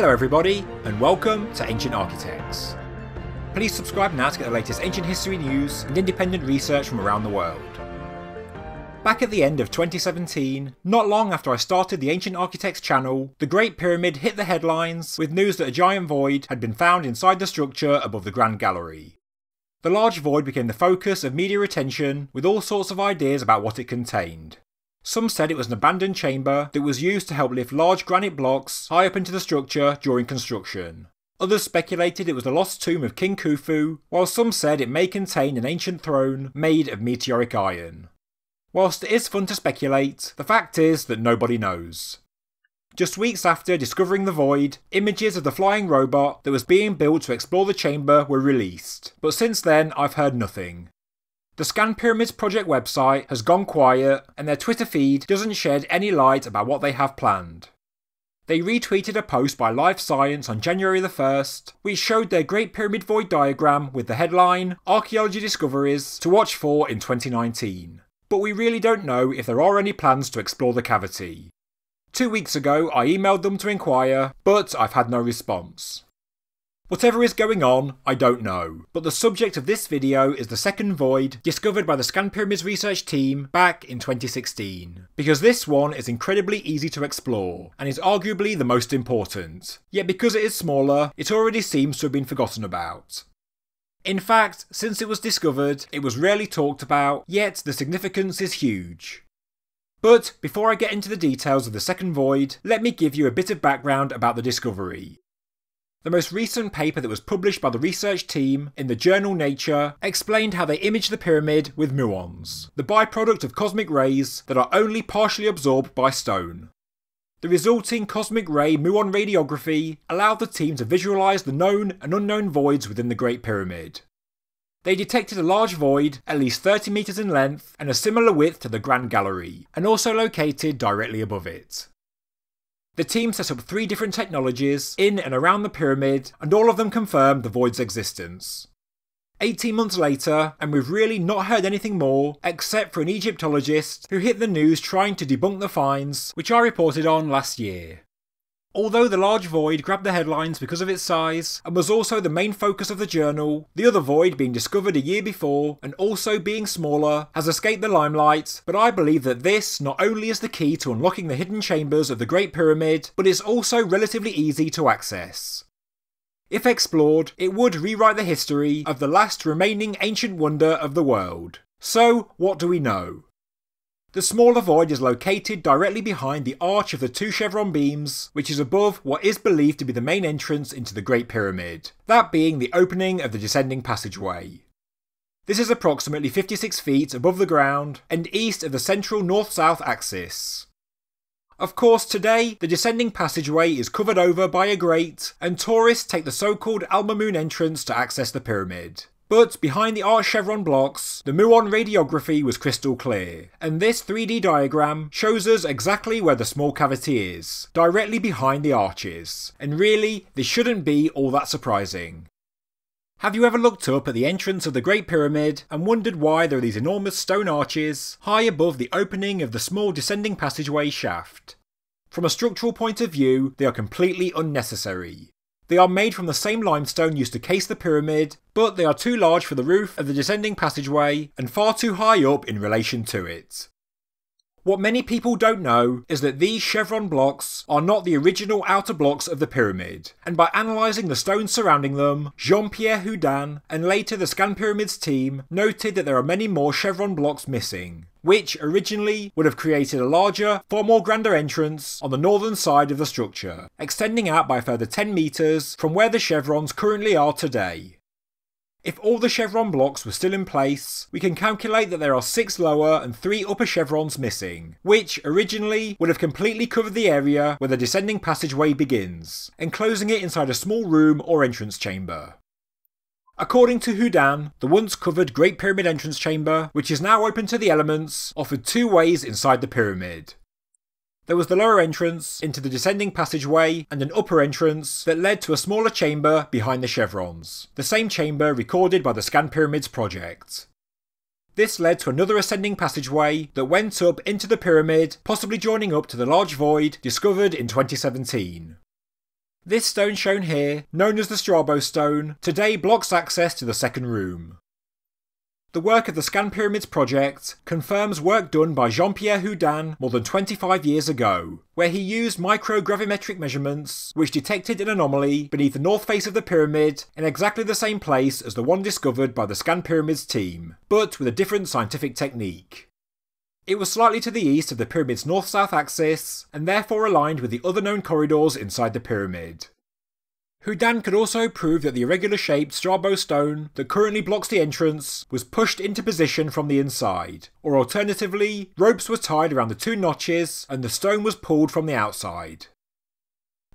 Hello, everybody, and welcome to Ancient Architects. Please subscribe now to get the latest ancient history news and independent research from around the world. Back at the end of 2017, not long after I started the Ancient Architects channel, the Great Pyramid hit the headlines with news that a giant void had been found inside the structure above the Grand Gallery. The large void became the focus of media attention with all sorts of ideas about what it contained. Some said it was an abandoned chamber that was used to help lift large granite blocks high up into the structure during construction. Others speculated it was the lost tomb of King Khufu, while some said it may contain an ancient throne made of meteoric iron. Whilst it is fun to speculate, the fact is that nobody knows. Just weeks after discovering the void, images of the flying robot that was being built to explore the chamber were released, but since then I've heard nothing. The Scan Pyramids project website has gone quiet, and their Twitter feed doesn't shed any light about what they have planned. They retweeted a post by Live Science on January the 1st, which showed their Great Pyramid Void diagram with the headline Archaeology Discoveries to watch for in 2019. But we really don't know if there are any plans to explore the cavity. Two weeks ago, I emailed them to inquire, but I've had no response. Whatever is going on, I don't know, but the subject of this video is the second void discovered by the Scan Pyramids research team back in 2016, because this one is incredibly easy to explore, and is arguably the most important. Yet because it is smaller, it already seems to have been forgotten about. In fact, since it was discovered, it was rarely talked about, yet the significance is huge. But before I get into the details of the second void, let me give you a bit of background about the discovery. The most recent paper that was published by the research team in the journal Nature explained how they imaged the pyramid with muons, the byproduct of cosmic rays that are only partially absorbed by stone. The resulting cosmic ray muon radiography allowed the team to visualise the known and unknown voids within the Great Pyramid. They detected a large void, at least 30 metres in length and a similar width to the Grand Gallery, and also located directly above it. The team set up three different technologies in and around the pyramid, and all of them confirmed the void's existence. 18 months later, and we've really not heard anything more, except for an Egyptologist who hit the news trying to debunk the finds, which I reported on last year. Although the large void grabbed the headlines because of its size, and was also the main focus of the journal, the other void being discovered a year before, and also being smaller, has escaped the limelight, but I believe that this not only is the key to unlocking the hidden chambers of the Great Pyramid, but is also relatively easy to access. If explored, it would rewrite the history of the last remaining ancient wonder of the world. So, what do we know? The smaller void is located directly behind the arch of the two chevron beams, which is above what is believed to be the main entrance into the Great Pyramid, that being the opening of the descending passageway. This is approximately 56 feet above the ground and east of the central north south axis. Of course, today, the descending passageway is covered over by a grate, and tourists take the so called Al Mamun entrance to access the pyramid. But behind the arch chevron blocks, the muon radiography was crystal clear, and this 3D diagram shows us exactly where the small cavity is, directly behind the arches. And really, this shouldn't be all that surprising. Have you ever looked up at the entrance of the Great Pyramid and wondered why there are these enormous stone arches high above the opening of the small descending passageway shaft? From a structural point of view, they are completely unnecessary. They are made from the same limestone used to case the pyramid, but they are too large for the roof of the descending passageway and far too high up in relation to it. What many people don't know is that these chevron blocks are not the original outer blocks of the pyramid, and by analysing the stones surrounding them, Jean Pierre Houdin and later the Scan Pyramids team noted that there are many more chevron blocks missing, which originally would have created a larger, far more grander entrance on the northern side of the structure, extending out by further 10 metres from where the chevrons currently are today. If all the chevron blocks were still in place, we can calculate that there are 6 lower and 3 upper chevrons missing, which originally would have completely covered the area where the descending passageway begins, enclosing it inside a small room or entrance chamber. According to Houdin, the once covered Great Pyramid entrance chamber, which is now open to the elements, offered two ways inside the pyramid. There was the lower entrance into the descending passageway and an upper entrance that led to a smaller chamber behind the chevrons, the same chamber recorded by the Scan Pyramids project. This led to another ascending passageway that went up into the pyramid, possibly joining up to the large void discovered in 2017. This stone shown here, known as the Strabo stone, today blocks access to the second room. The work of the Scan Pyramids project confirms work done by Jean-Pierre Houdin more than 25 years ago, where he used microgravimetric measurements which detected an anomaly beneath the north face of the pyramid in exactly the same place as the one discovered by the Scan Pyramids team, but with a different scientific technique. It was slightly to the east of the pyramid's north-south axis, and therefore aligned with the other known corridors inside the pyramid. Houdin could also prove that the irregular shaped Strabo stone that currently blocks the entrance was pushed into position from the inside, or alternatively, ropes were tied around the two notches and the stone was pulled from the outside.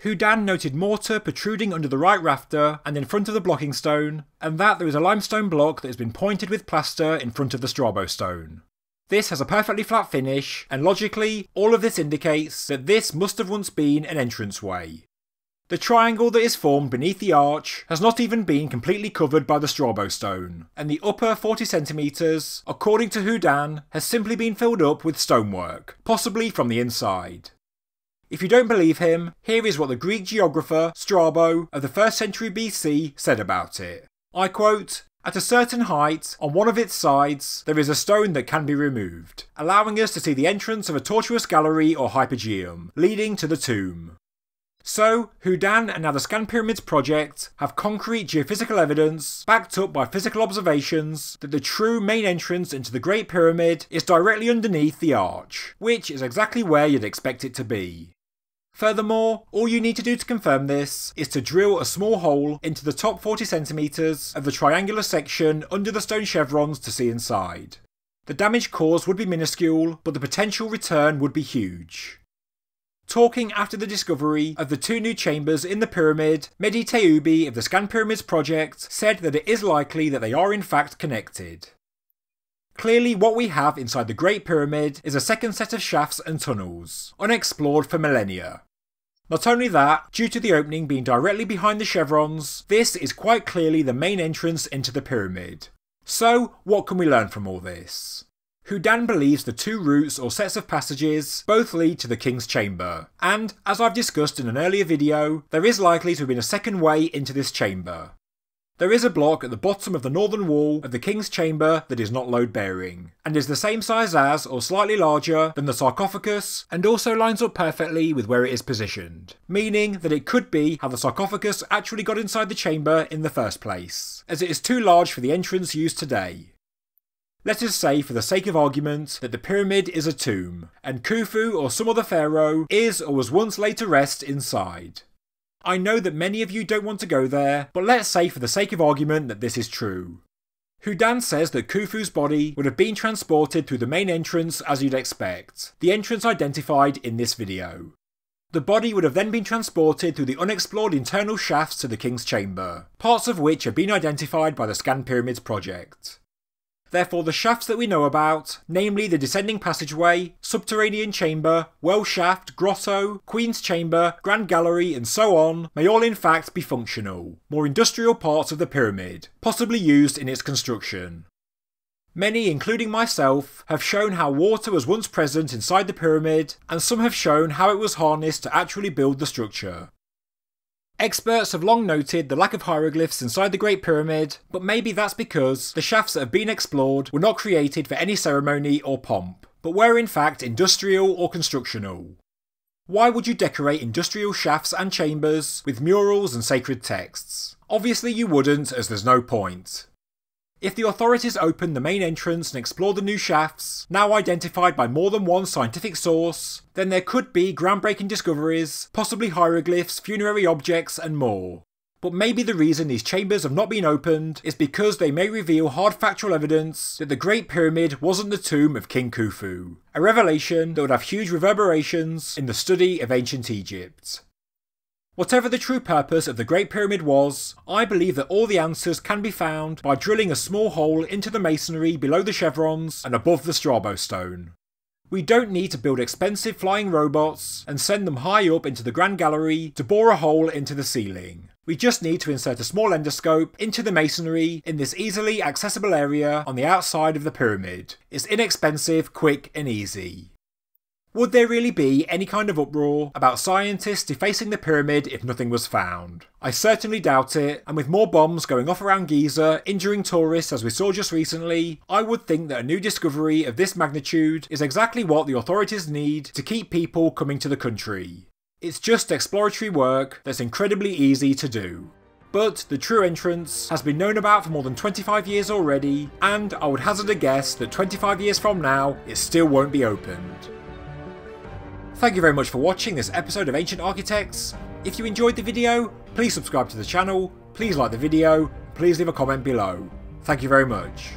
Houdin noted mortar protruding under the right rafter and in front of the blocking stone, and that there is a limestone block that has been pointed with plaster in front of the Strabo stone. This has a perfectly flat finish, and logically, all of this indicates that this must have once been an entranceway. The triangle that is formed beneath the arch has not even been completely covered by the Strabo stone, and the upper 40 centimetres, according to Houdin, has simply been filled up with stonework, possibly from the inside. If you don't believe him, here is what the Greek geographer Strabo of the 1st century BC said about it. I quote, at a certain height, on one of its sides, there is a stone that can be removed, allowing us to see the entrance of a tortuous gallery or hypogeum, leading to the tomb. So, Houdin and now the Scan Pyramids project have concrete geophysical evidence, backed up by physical observations, that the true main entrance into the Great Pyramid is directly underneath the arch, which is exactly where you'd expect it to be. Furthermore, all you need to do to confirm this is to drill a small hole into the top 40 centimeters of the triangular section under the stone chevrons to see inside. The damage caused would be minuscule, but the potential return would be huge. Talking after the discovery of the two new chambers in the pyramid, Mehdi Tayoubi of the Scan Pyramids project said that it is likely that they are in fact connected. Clearly, what we have inside the Great Pyramid is a second set of shafts and tunnels, unexplored for millennia. Not only that, due to the opening being directly behind the chevrons, this is quite clearly the main entrance into the pyramid. So, what can we learn from all this? Houdin believes the two routes or sets of passages both lead to the King's Chamber, and, as I've discussed in an earlier video, there is likely to have been a second way into this chamber. There is a block at the bottom of the northern wall of the King's Chamber that is not load bearing, and is the same size as, or slightly larger, than the sarcophagus, and also lines up perfectly with where it is positioned, meaning that it could be how the sarcophagus actually got inside the chamber in the first place, as it is too large for the entrance used today. Let us say, for the sake of argument, that the pyramid is a tomb, and Khufu or some other pharaoh is or was once laid to rest inside. I know that many of you don't want to go there, but let's say for the sake of argument that this is true. Houdin says that Khufu's body would have been transported through the main entrance as you'd expect, the entrance identified in this video. The body would have then been transported through the unexplored internal shafts to the King's Chamber, parts of which have been identified by the Scan Pyramids project. Therefore, the shafts that we know about, namely the descending passageway, subterranean chamber, well shaft, grotto, Queen's Chamber, Grand Gallery, and so on, may all in fact be functional, more industrial parts of the pyramid, possibly used in its construction. Many, including myself, have shown how water was once present inside the pyramid, and some have shown how it was harnessed to actually build the structure. Experts have long noted the lack of hieroglyphs inside the Great Pyramid, but maybe that's because the shafts that have been explored were not created for any ceremony or pomp, but were in fact industrial or constructional. Why would you decorate industrial shafts and chambers with murals and sacred texts? Obviously you wouldn't, as there's no point. If the authorities open the main entrance and explore the new shafts, now identified by more than one scientific source, then there could be groundbreaking discoveries, possibly hieroglyphs, funerary objects, and more. But maybe the reason these chambers have not been opened is because they may reveal hard factual evidence that the Great Pyramid wasn't the tomb of King Khufu, a revelation that would have huge reverberations in the study of ancient Egypt. Whatever the true purpose of the Great Pyramid was, I believe that all the answers can be found by drilling a small hole into the masonry below the chevrons and above the Strabo stone. We don't need to build expensive flying robots and send them high up into the Grand Gallery to bore a hole into the ceiling. We just need to insert a small endoscope into the masonry in this easily accessible area on the outside of the pyramid. It's inexpensive, quick and easy. Would there really be any kind of uproar about scientists defacing the pyramid if nothing was found? I certainly doubt it, and with more bombs going off around Giza, injuring tourists as we saw just recently, I would think that a new discovery of this magnitude is exactly what the authorities need to keep people coming to the country. It's just exploratory work that's incredibly easy to do. But the true entrance has been known about for more than 25 years already, and I would hazard a guess that 25 years from now, it still won't be opened. Thank you very much for watching this episode of Ancient Architects. If you enjoyed the video, please subscribe to the channel, please like the video, please leave a comment below. Thank you very much.